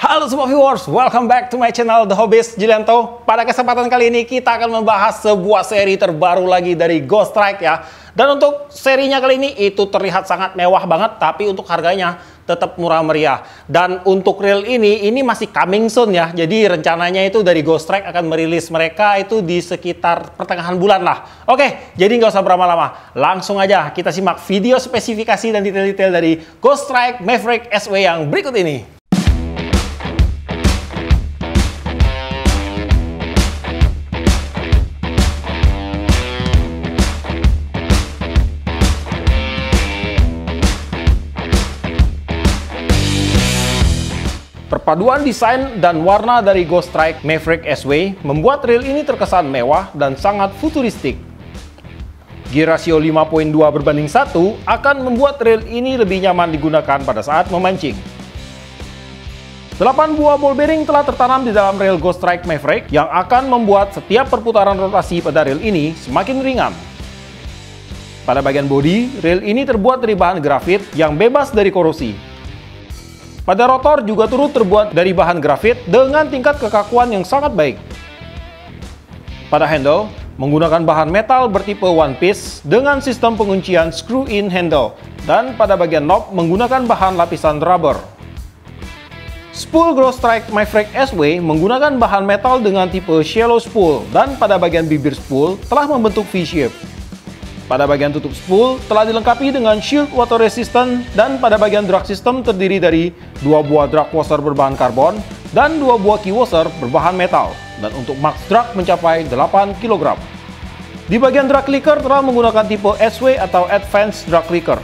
Halo semua viewers, welcome back to my channel The Hobbyist Julianto. Pada kesempatan kali ini kita akan membahas sebuah seri terbaru lagi dari Ghost Strike ya. Dan untuk serinya kali ini itu terlihat sangat mewah banget, tapi untuk harganya tetap murah meriah. Dan untuk reel ini, ini masih coming soon ya. Jadi rencananya itu dari Ghost Strike akan merilis mereka itu di sekitar pertengahan bulan lah. Oke, jadi nggak usah berlama-lama. Langsung aja kita simak video spesifikasi dan detail-detail dari Ghost Strike Maverick SW yang berikut ini. Perpaduan desain dan warna dari Ghost Strike Maverick SW membuat reel ini terkesan mewah dan sangat futuristik. Gear ratio 5.2 berbanding 1 akan membuat reel ini lebih nyaman digunakan pada saat memancing. 8 buah ball bearing telah tertanam di dalam reel Ghost Strike Maverick yang akan membuat setiap perputaran rotasi pada reel ini semakin ringan. Pada bagian bodi, reel ini terbuat dari bahan grafit yang bebas dari korosi pada rotor juga turut terbuat dari bahan grafit dengan tingkat kekakuan yang sangat baik. Pada handle, menggunakan bahan metal bertipe one piece dengan sistem penguncian screw-in handle dan pada bagian knob menggunakan bahan lapisan rubber. Spool Grow Strike Maverick SW menggunakan bahan metal dengan tipe shallow spool dan pada bagian bibir spool telah membentuk V-shape. Pada bagian tutup spool telah dilengkapi dengan shield water resistant dan pada bagian drag system terdiri dari dua buah drag washer berbahan karbon dan dua buah key washer berbahan metal dan untuk max drag mencapai 8 kg. Di bagian drag clicker telah menggunakan tipe SW atau Advanced Drag Clicker.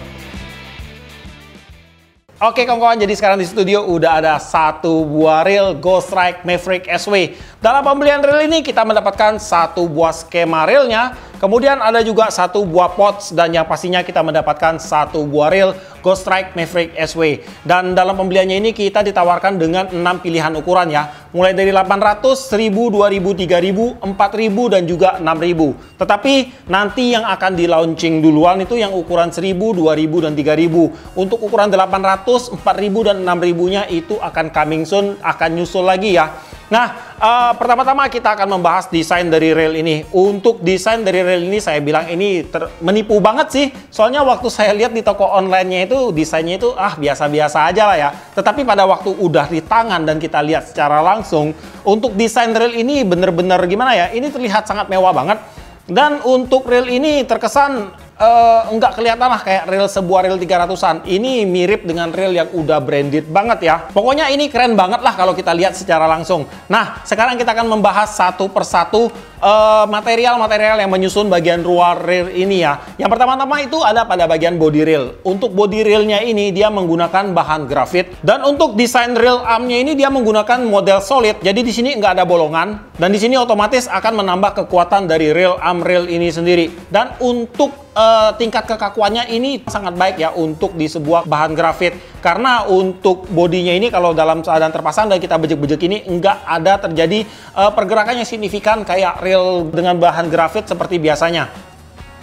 Oke kawan-kawan, jadi sekarang di studio udah ada satu buah reel Ghost Strike Maverick SW. Dalam pembelian reel ini kita mendapatkan satu buah skema reelnya Kemudian ada juga satu buah pots dan yang pastinya kita mendapatkan satu buah reel Ghost Strike Maverick SW. Dan dalam pembeliannya ini kita ditawarkan dengan 6 pilihan ukuran ya. Mulai dari 800, 1000, 2000, 3000, 4000 dan juga 6000. Tetapi nanti yang akan di launching duluan itu yang ukuran 1000, 2000 dan 3000. Untuk ukuran 800, 4000 dan 6000-nya itu akan coming soon, akan nyusul lagi ya. Nah, uh, pertama-tama kita akan membahas desain dari rail ini. Untuk desain dari rail ini saya bilang ini ter menipu banget sih. Soalnya waktu saya lihat di toko online-nya itu desainnya itu ah biasa-biasa aja lah ya. Tetapi pada waktu udah di tangan dan kita lihat secara langsung, untuk desain rail ini bener-bener gimana ya? Ini terlihat sangat mewah banget. Dan untuk rail ini terkesan uh, nggak kelihatan lah kayak reel sebuah reel 300-an. Ini mirip dengan reel yang udah branded banget ya. Pokoknya ini keren banget lah kalau kita lihat secara langsung. Nah, sekarang kita akan membahas satu persatu eh, material-material uh, yang menyusun bagian luar reel ini ya. Yang pertama-tama itu ada pada bagian body rail. Untuk body railnya ini dia menggunakan bahan grafit dan untuk desain rail armnya ini dia menggunakan model solid. Jadi di sini nggak ada bolongan dan di sini otomatis akan menambah kekuatan dari rail arm rail ini sendiri. Dan untuk uh, tingkat kekakuannya ini sangat baik ya untuk di sebuah bahan grafit karena untuk bodinya ini kalau dalam keadaan terpasang dan kita bejek-bejek ini enggak ada terjadi uh, pergerakan yang signifikan kayak reel dengan bahan grafit seperti biasanya.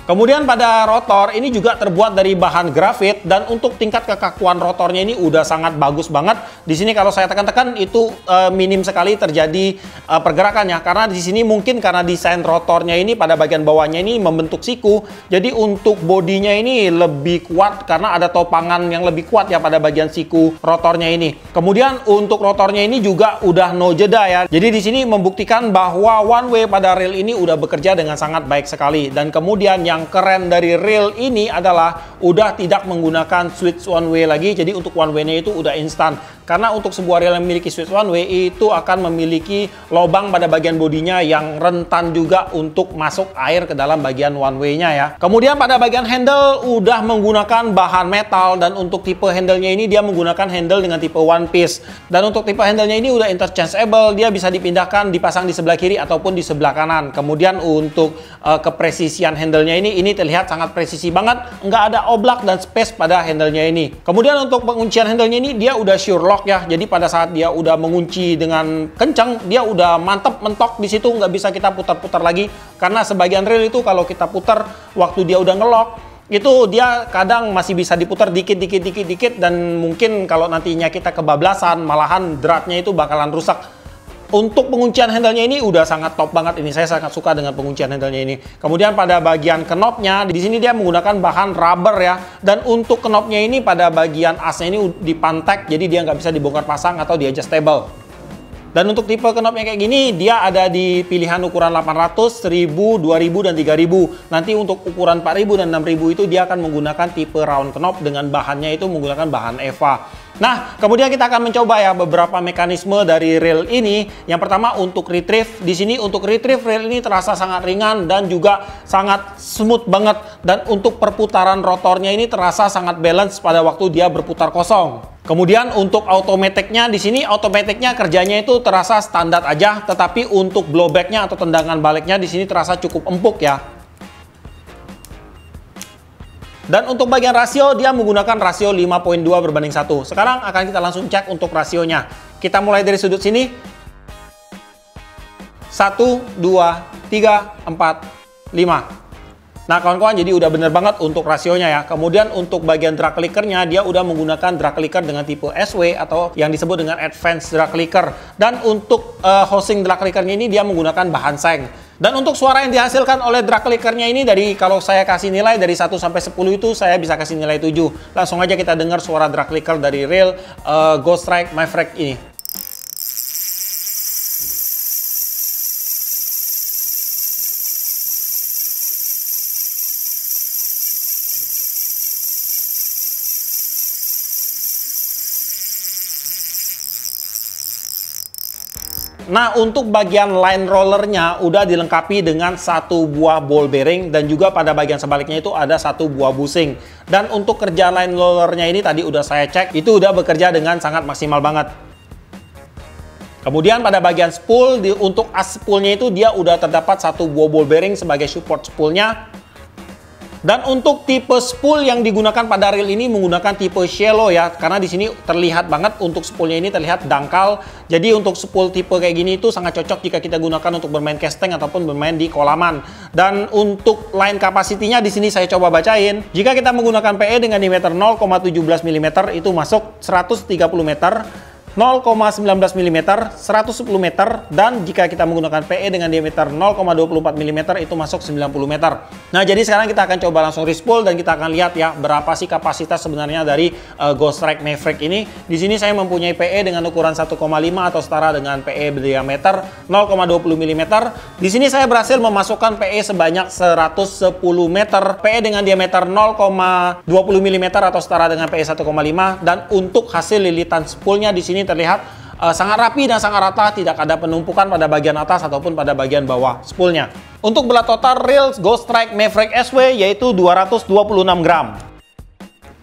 Kemudian pada rotor ini juga terbuat dari bahan grafit dan untuk tingkat kekakuan rotornya ini udah sangat bagus banget. Di sini kalau saya tekan-tekan itu uh, minim sekali terjadi uh, pergerakannya karena di sini mungkin karena desain rotornya ini pada bagian bawahnya ini membentuk siku. Jadi untuk bodinya ini lebih kuat karena ada topangan yang lebih kuat ya pada bagian siku rotornya ini. Kemudian untuk rotornya ini juga udah no jeda ya. Jadi di sini membuktikan bahwa one way pada rail ini udah bekerja dengan sangat baik sekali dan kemudian yang keren dari rail ini adalah udah tidak menggunakan switch one way lagi. Jadi untuk one way-nya itu udah instan. Karena untuk sebuah reel yang memiliki switch one way itu akan memiliki lubang pada bagian bodinya yang rentan juga untuk masuk air ke dalam bagian one way-nya ya. Kemudian pada bagian handle udah menggunakan bahan metal dan untuk tipe handle-nya ini dia menggunakan handle dengan tipe one piece. Dan untuk tipe handle-nya ini udah interchangeable, dia bisa dipindahkan, dipasang di sebelah kiri ataupun di sebelah kanan. Kemudian untuk uh, kepresisian handle-nya ini ini terlihat sangat presisi banget, nggak ada oblak dan space pada handle-nya ini. Kemudian untuk penguncian handle-nya ini dia udah sure lock ya. Jadi pada saat dia udah mengunci dengan kencang, dia udah mantep mentok di situ nggak bisa kita putar-putar lagi. Karena sebagian reel itu kalau kita putar waktu dia udah ngelok itu dia kadang masih bisa diputar dikit dikit dikit dikit. Dan mungkin kalau nantinya kita kebablasan malahan dratnya itu bakalan rusak untuk penguncian handle-nya ini udah sangat top banget ini saya sangat suka dengan penguncian handle-nya ini kemudian pada bagian knopnya di sini dia menggunakan bahan rubber ya dan untuk knopnya ini pada bagian asnya ini dipantek jadi dia nggak bisa dibongkar pasang atau di adjustable dan untuk tipe knopnya kayak gini, dia ada di pilihan ukuran 800, 1000, 2000, dan 3000. Nanti untuk ukuran 4000 dan 6000 itu dia akan menggunakan tipe round knob dengan bahannya itu menggunakan bahan EVA. Nah, kemudian kita akan mencoba ya beberapa mekanisme dari rail ini. Yang pertama untuk retrieve. Di sini untuk retrieve rail ini terasa sangat ringan dan juga sangat smooth banget. Dan untuk perputaran rotornya ini terasa sangat balance pada waktu dia berputar kosong. Kemudian untuk automaticnya di sini automaticnya kerjanya itu terasa standar aja, tetapi untuk blowbacknya atau tendangan baliknya di sini terasa cukup empuk ya. Dan untuk bagian rasio dia menggunakan rasio 5.2 berbanding 1. Sekarang akan kita langsung cek untuk rasionya. Kita mulai dari sudut sini. 1, 2, 3, 4, 5. Nah kawan-kawan jadi udah bener banget untuk rasionya ya. Kemudian untuk bagian drag clickernya dia udah menggunakan drag clicker dengan tipe SW atau yang disebut dengan advanced drag clicker. Dan untuk uh, hosting drag clickernya ini dia menggunakan bahan seng. Dan untuk suara yang dihasilkan oleh drag clickernya ini dari kalau saya kasih nilai dari 1 sampai 10 itu saya bisa kasih nilai 7. Langsung aja kita dengar suara drag clicker dari real uh, Ghost Strike Maverick ini. Nah, untuk bagian line rollernya udah dilengkapi dengan satu buah ball bearing dan juga pada bagian sebaliknya itu ada satu buah busing. Dan untuk kerja line rollernya ini tadi udah saya cek, itu udah bekerja dengan sangat maksimal banget. Kemudian pada bagian spool, di, untuk as spoolnya itu dia udah terdapat satu buah ball bearing sebagai support spoolnya. Dan untuk tipe spool yang digunakan pada reel ini menggunakan tipe shallow ya, karena di sini terlihat banget untuk spoolnya ini terlihat dangkal. Jadi untuk spool tipe kayak gini itu sangat cocok jika kita gunakan untuk bermain casting ataupun bermain di kolaman. Dan untuk line capacity-nya di sini saya coba bacain. Jika kita menggunakan PE dengan diameter 0,17 mm itu masuk 130 meter 0,19 mm, 110 meter, dan jika kita menggunakan PE dengan diameter 0,24 mm itu masuk 90 meter. Nah, jadi sekarang kita akan coba langsung respool dan kita akan lihat ya berapa sih kapasitas sebenarnya dari uh, Ghost Strike Maverick ini. Di sini saya mempunyai PE dengan ukuran 1,5 atau setara dengan PE berdiameter 0,20 mm. Di sini saya berhasil memasukkan PE sebanyak 110 meter, PE dengan diameter 0,20 mm atau setara dengan PE 1,5 dan untuk hasil lilitan spoolnya di sini terlihat uh, sangat rapi dan sangat rata, tidak ada penumpukan pada bagian atas ataupun pada bagian bawah spoolnya. Untuk berat total Reels Ghost Strike Maverick SW yaitu 226 gram.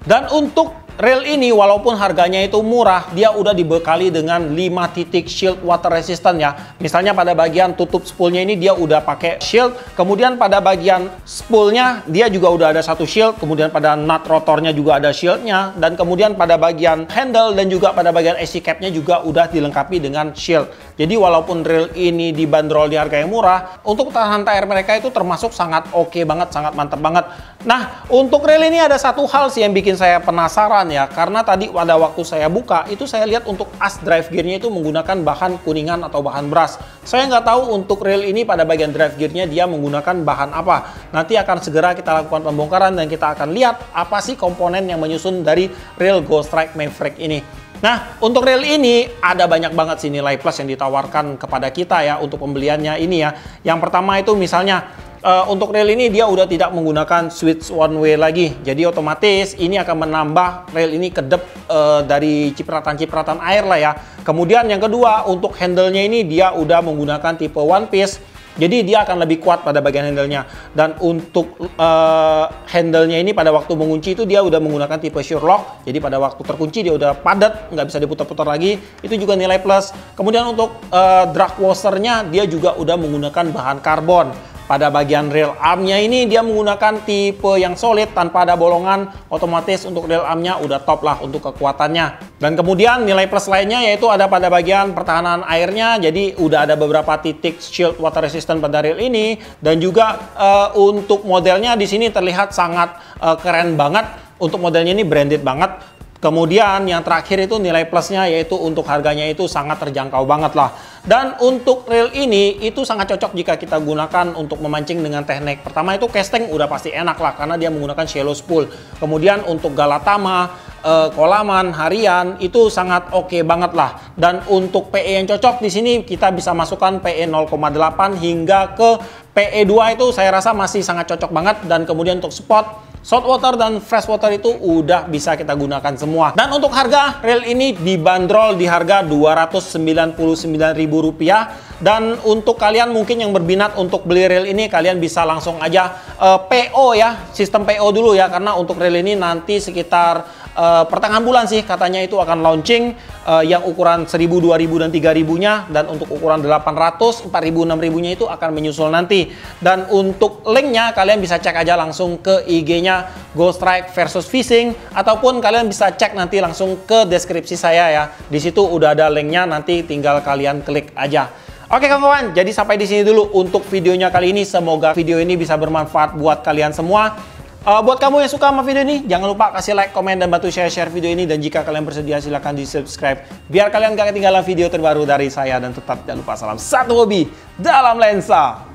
Dan untuk Rail ini walaupun harganya itu murah, dia udah dibekali dengan 5 titik shield water resistant ya. Misalnya pada bagian tutup spoolnya ini dia udah pakai shield, kemudian pada bagian spoolnya dia juga udah ada satu shield, kemudian pada nut rotornya juga ada shieldnya, dan kemudian pada bagian handle dan juga pada bagian AC capnya juga udah dilengkapi dengan shield. Jadi walaupun rail ini dibanderol di harga yang murah, untuk tahan tire mereka itu termasuk sangat oke okay banget, sangat mantap banget. Nah, untuk rail ini ada satu hal sih yang bikin saya penasaran ya. Karena tadi pada waktu saya buka itu saya lihat untuk as drive gearnya itu menggunakan bahan kuningan atau bahan brass saya nggak tahu untuk rail ini pada bagian drive gearnya dia menggunakan bahan apa. Nanti akan segera kita lakukan pembongkaran dan kita akan lihat apa sih komponen yang menyusun dari rail Ghost Strike Maverick ini. Nah, untuk rail ini ada banyak banget sih nilai plus yang ditawarkan kepada kita ya untuk pembeliannya ini ya. Yang pertama itu misalnya uh, untuk rail ini dia udah tidak menggunakan switch one way lagi. Jadi otomatis ini akan menambah rail ini kedep uh, dari cipratan-cipratan air lah ya. Kemudian yang kedua untuk handle-nya ini dia udah menggunakan tipe one piece. Jadi dia akan lebih kuat pada bagian handle-nya. Dan untuk uh, handle-nya ini pada waktu mengunci itu dia udah menggunakan tipe sure lock. Jadi pada waktu terkunci dia udah padat, nggak bisa diputar-putar lagi. Itu juga nilai plus. Kemudian untuk uh, drag washer-nya dia juga udah menggunakan bahan karbon. Pada bagian rail armnya ini dia menggunakan tipe yang solid tanpa ada bolongan. Otomatis untuk rail armnya udah top lah untuk kekuatannya. Dan kemudian nilai plus lainnya yaitu ada pada bagian pertahanan airnya. Jadi udah ada beberapa titik shield water resistant pada reel ini dan juga uh, untuk modelnya di sini terlihat sangat uh, keren banget. Untuk modelnya ini branded banget. Kemudian yang terakhir itu nilai plusnya yaitu untuk harganya itu sangat terjangkau banget lah. Dan untuk reel ini itu sangat cocok jika kita gunakan untuk memancing dengan teknik. Pertama itu casting udah pasti enak lah karena dia menggunakan shallow spool. Kemudian untuk galatama, eh, kolaman, harian itu sangat oke okay banget lah. Dan untuk PE yang cocok di sini kita bisa masukkan PE 0,8 hingga ke PE 2 itu saya rasa masih sangat cocok banget dan kemudian untuk spot Salt water dan fresh water itu udah bisa kita gunakan semua. Dan untuk harga, reel ini dibanderol di harga Rp299.000. Dan untuk kalian mungkin yang berminat untuk beli reel ini, kalian bisa langsung aja uh, eh, PO ya, sistem PO dulu ya. Karena untuk reel ini nanti sekitar uh, pertengahan bulan sih katanya itu akan launching uh, yang ukuran 1000, 2000 dan 3000-nya dan untuk ukuran 800, 4000, 6000-nya itu akan menyusul nanti. Dan untuk linknya kalian bisa cek aja langsung ke IG-nya Ghost Strike versus Fishing ataupun kalian bisa cek nanti langsung ke deskripsi saya ya. Di situ udah ada linknya nanti tinggal kalian klik aja. Oke kawan-kawan, jadi sampai di sini dulu untuk videonya kali ini. Semoga video ini bisa bermanfaat buat kalian semua. Uh, buat kamu yang suka sama video ini, jangan lupa kasih like, komen, dan bantu share-share video ini. Dan jika kalian bersedia, silahkan di subscribe. Biar kalian gak ketinggalan video terbaru dari saya. Dan tetap jangan lupa salam satu hobi dalam lensa.